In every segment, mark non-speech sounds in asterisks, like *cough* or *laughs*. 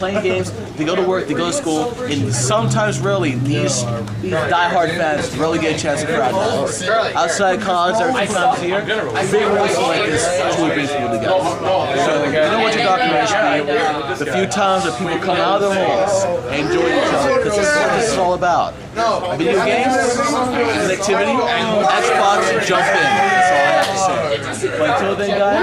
playing games, they go to work, they go to school, and sometimes really these these diehard fans really get a chance to crowd dance. Outside cons, every few times a year, big races like this truly brings people together. So you know what your documentary should be? The few times that people come out of their homes and enjoy each other, because that's what this is all about. Video games, connectivity, Xbox, jump in. That's all I have to say. But until then, guys,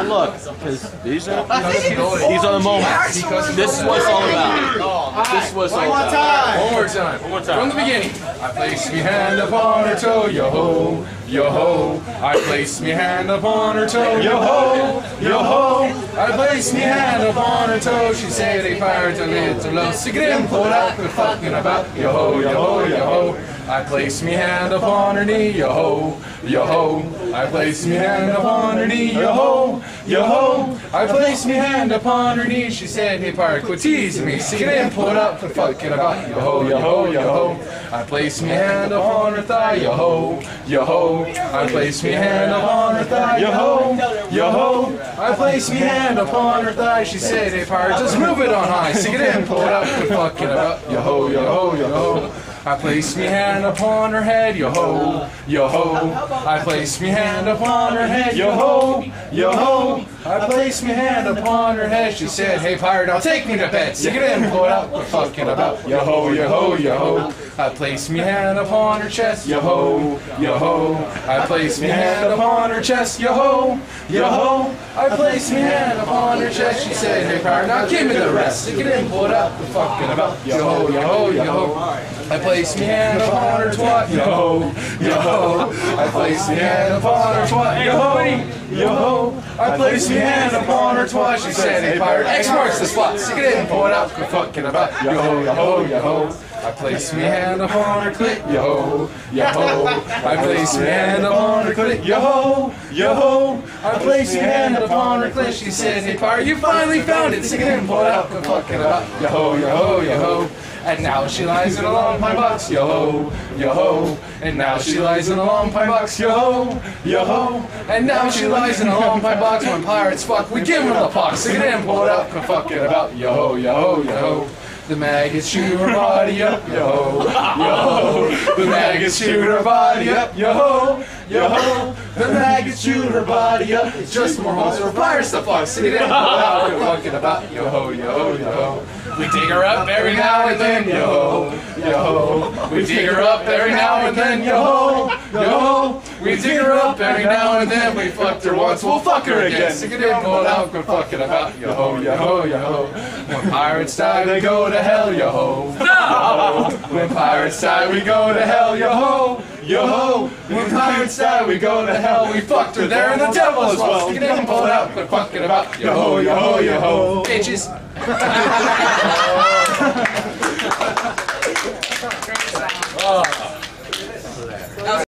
a look, because these are *laughs* these are the moments. This is what it's all about. This is what it's all about. One more time. One more time. From the beginning. I place me hand upon her toe, yo ho, yo ho. I place me hand upon her toe, yo ho, yo ho. I place me hand upon her toe. She said they fired a little love. Sigrim put out the fucking about, yo ho, yo ho, yo ho. I place me hand upon her knee, yo ho, yo ho. I place me hand upon her knee, yo ho, yo ho. I place me hand upon her knee. She said, hey, pirate, quit teasing me. Sigrim put out the fucking about, yo ho, yo ho, yo ho. I place me hand upon her thigh, yo ho, yo ho. I place me hand upon her thigh, yo ho, yo ho. I place me hand upon her thigh. She said, hey, pirate, just move it on high. Sing it in, pull it up, quit fucking about, yo ho, yo ho, yo ho. I place me hand upon her head, yo ho, yo ho. I place me hand upon her head, yo ho, yo ho. I place me hand upon her head. She said, Hey pirate, now take me to bed. Sing it in, pull it out, we're fucking about. Yo ho, yo ho, yo ho. I place me hand upon her chest, yo ho, yo ho. I place me hand upon her chest, yo ho, yo ho. I place me hand upon her chest. She said, Hey pirate, now give me the rest. Sing it in, pull it out, we're fucking about. Yo yo yo ho. I place me hand upon her twat, yo yo. I place me hand upon her twat, yo yo. I place me hand upon her twat. She said, "Hey pirate, X marks the spot. Stick it in, pull it out, quit fucking about, yo ho, yo yo ho." I place me hand upon her clit, yo yo. I place me hand upon her clit, yo yo. I place me hand upon her clit. She said, "Hey pirate, you finally found it. Stick it in, pull it out, quit it about, yo yo yo ho." And now she lies in a long pine box, yo yo. And now she lies in a long pine box, yo yo. And now she lies in a long pine box when pirates fuck. We give them the pox, stick it in, pull it out, and fuck it about, yo yo yo. The maggots chew her body up, yo yo. The maggots chew her body up, yo yo. The maggots chew her body up. It's just more holes for it in, pull it out, we're fucking about, yo yo yo. We dig her up every now and then, yo yo. We dig her up every now and then, yo. We dig her up every now and then. We fucked her once, we'll fuck her again. Stick it in, pull it out, we're fucking about, yo ho, yo ho, yo ho. When pirates die, they go to hell, yo ho. No! When pirates die, we go to hell, yo ho, yo ho. When pirates die, we go to hell. We fucked her there and the devil as well. Stick it in, pull it out, we're fucking about, yo ho, yo ho, yo ho. Bitches. *laughs*